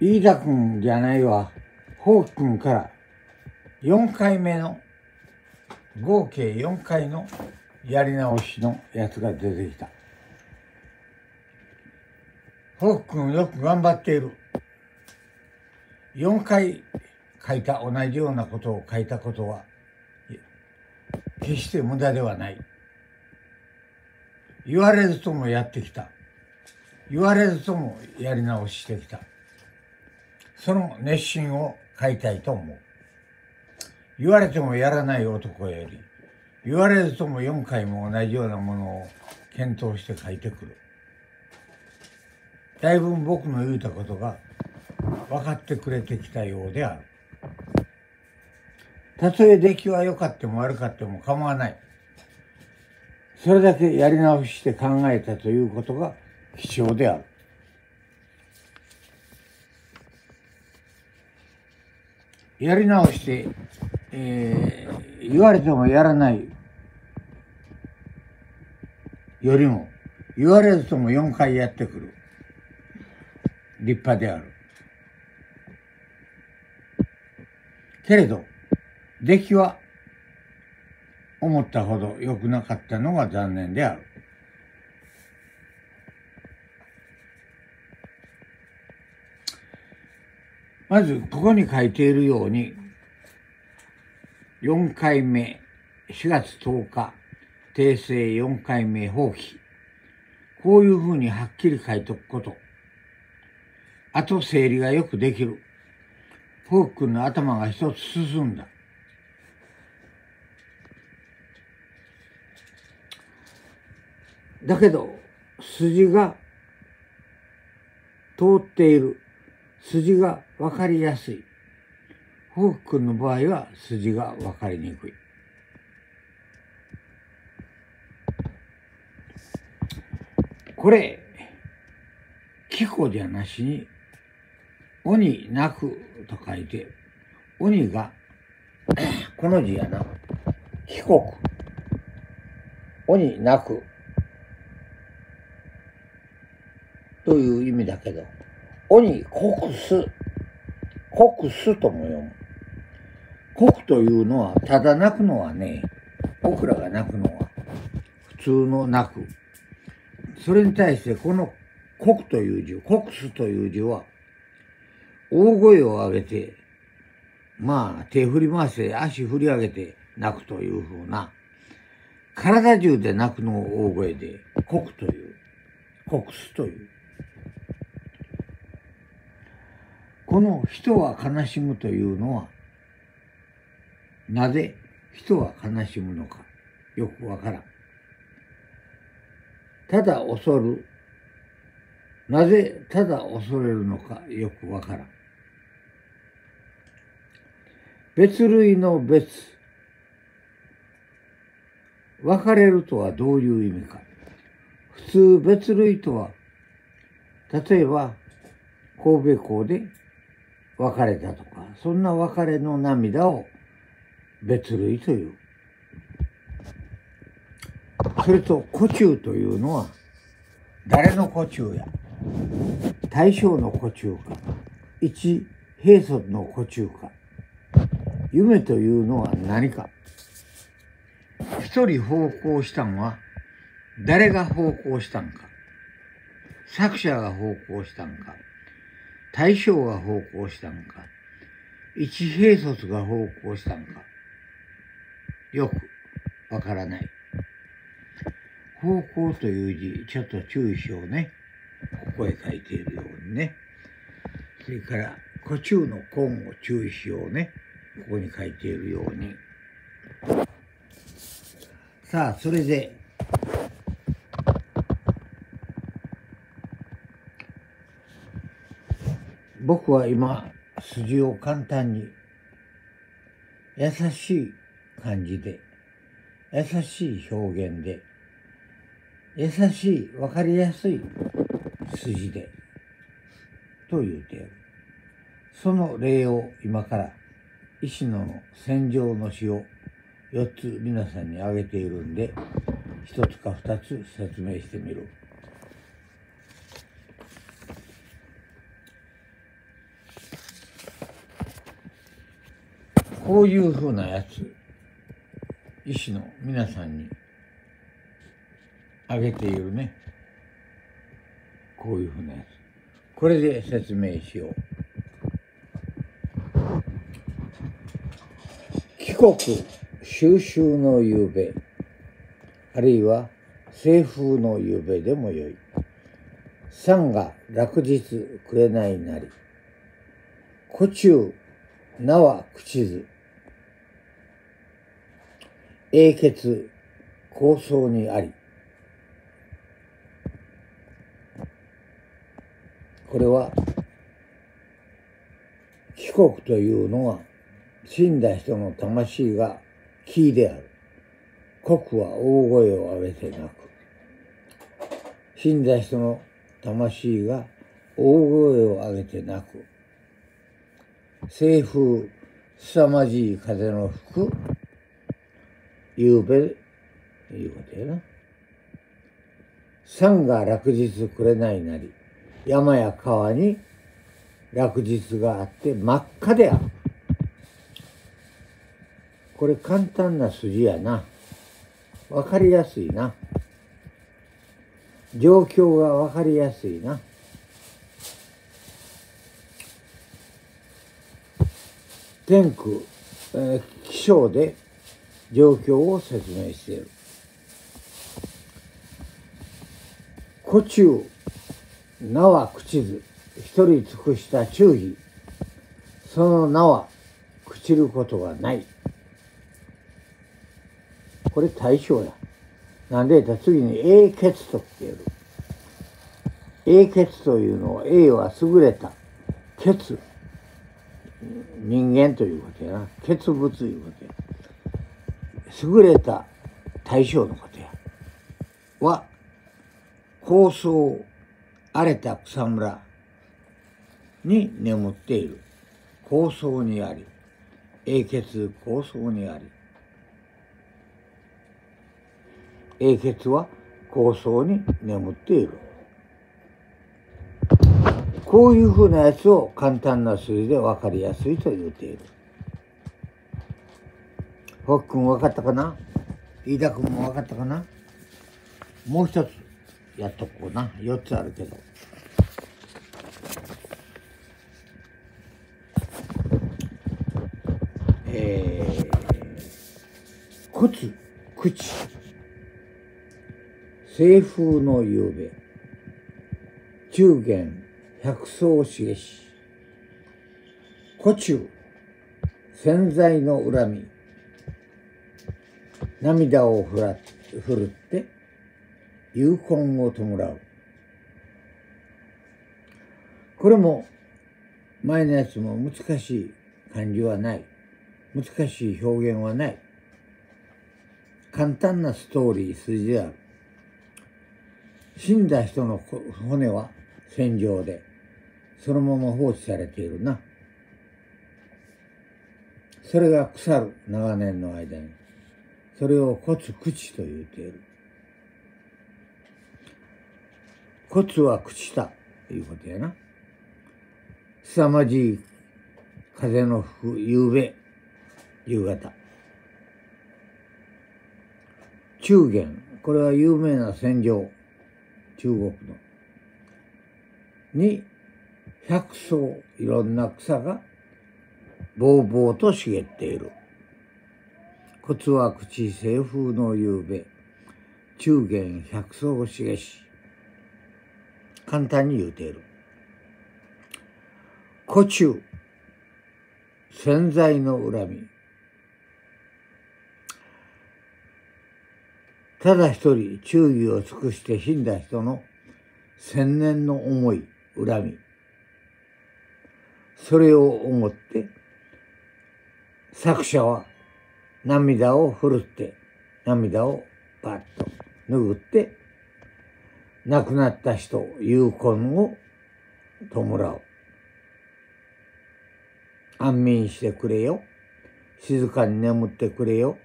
飯田君じゃないわ、宝く君から4回目の、合計4回のやり直しのやつが出てきた。宝く君よく頑張っている。4回書いた同じようなことを書いたことは、決して無駄ではない。言われずともやってきた。言われずともやり直してきた。その熱心を買いたいと思う。言われてもやらない男より、言われずとも4回も同じようなものを検討して書いてくる。だいぶ僕の言うたことが分かってくれてきたようである。たとえ出来は良かっても悪かっても構わない。それだけやり直して考えたということが貴重である。やり直して、えー、言われてもやらないよりも、言われずとも4回やってくる。立派である。けれど、出来は思ったほど良くなかったのが残念である。まず、ここに書いているように、4回目、4月10日、訂正4回目放棄。こういうふうにはっきり書いとくこと。あと整理がよくできる。フォーク君の頭が一つ進んだ。だけど、筋が通っている。筋が分かりやすい。フォーク君の場合は筋が分かりにくい。これ、キコじゃなしに、鬼泣くと書いて、鬼が、この字やな、帰国。鬼泣く。という意味だけど、鬼国す、国すとも読む。国というのは、ただ泣くのはね、僕らが泣くのは、普通の泣く。それに対して、この国という字、国すという字は、大声を上げて、まあ、手振り回して、足振り上げて泣くというふうな、体中で泣くのを大声で、国という、国すという。この人は悲しむというのは、なぜ人は悲しむのか、よくわからん。ただ恐る。なぜただ恐れるのか、よくわからん。別類の別。別れるとはどういう意味か。普通別類とは、例えば神戸港で別れたとか、そんな別れの涙を別類という。それと、古中というのは、誰の古中や？大将の古中か、一平素の古中か、夢というのは何か？一人奉公したんは、誰が奉公したんか？作者が奉公したんか？大将が奉公したんか、一兵卒が奉公したんか、よくわからない。奉公という字、ちょっと注意しようね。ここへ書いているようにね。それから、古中の根を注意しようね。ここに書いているように。さあ、それで、僕は今、筋を簡単に、優しい感じで、優しい表現で、優しい、わかりやすい筋で、と言うてやる。その例を今から石野の戦場の詩を4つ皆さんに挙げているんで、1つか2つ説明してみる。こういうふうなやつ医師の皆さんにあげているね。こういうふうなやつ。これで説明しよう。帰国収集の夕べあるいは西風の夕べでもよい。山が落日くれないなり古中名は口図英傑構想にありこれは帰国というのは死んだ人の魂がキーである。国は大声を上げて泣く。死んだ人の魂が大声を上げて泣く。西風凄まじい風の吹く夕べいうことやな。山が落日くれないなり、山や川に落日があって真っ赤である。これ簡単な筋やな。わかりやすいな。状況がわかりやすいな。天空、えー、気象で状況を説明している。古中、名は口ず、一人尽くした忠義、その名は朽ちることがない。これ対象や。なんで言った次に英傑とっている。英傑というのは、英は優れた。傑。人間ということやな。傑物ということや。優れた対象のことや。は、高層荒れた草むらに眠っている。高層にあり。英傑高層にあり。英傑は高層に眠っている。こういうふうなやつを簡単な数字で分かりやすいと言っている。ホックン分かったかな？飯田君も分かったかな？もう一つやっとこうな。四つあるけど。えー、骨、口。西風の夕べ。中元。百草茂し。古中潜在の恨み。涙をふらふるって有根を弔うこれも前のやつも難しい漢字はない難しい表現はない簡単なストーリー筋である死んだ人の骨は戦場で、そのまま放置されているな。それが腐る長年の間に。それを骨朽と言うている。骨は朽ちたということやな。凄まじい風の吹く夕べ、夕方。中元、これは有名な戦場。中国の。に、百草、いろんな草が、ぼうぼうと茂っている。骨は口西風の夕べ、中元百草茂し。簡単に言うている。古中、潜在の恨み。ただ一人注意を尽くして死んだ人の千年の思い、恨み。それを思って、作者は涙をふるって、涙をパッと拭って、亡くなった人、有根を弔う。安眠してくれよ。静かに眠ってくれよ。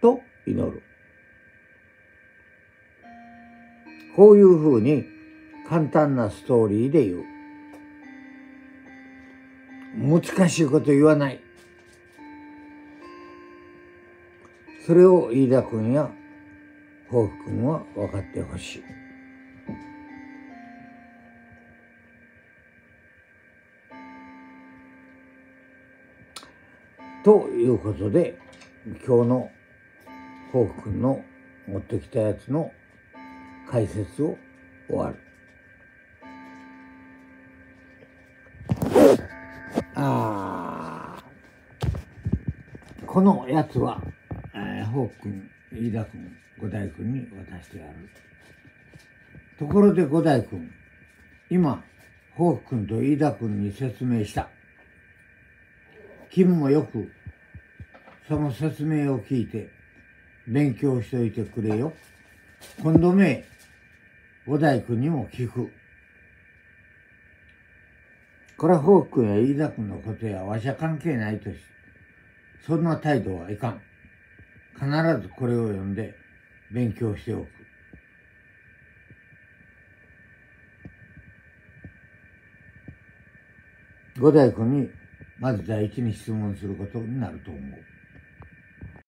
と祈る。こういうふうに簡単なストーリーで言う。難しいこと言わない。それを飯田君や宝福君は分かってほしい。ということで今日の宝福君の持ってきたやつの解説を終わる。ああこのやつは、宝君、飯田君、五代君に渡してやる。ところで五代君、今、宝福君と飯田君に説明した。君もよくその説明を聞いて勉強しておいてくれよ。今度目、五代君にも聞く。これはフォークや飯田君のことやわしは関係ないとし、そんな態度はいかん。必ずこれを読んで勉強しておく。五代君にまず第一に質問することになると思う。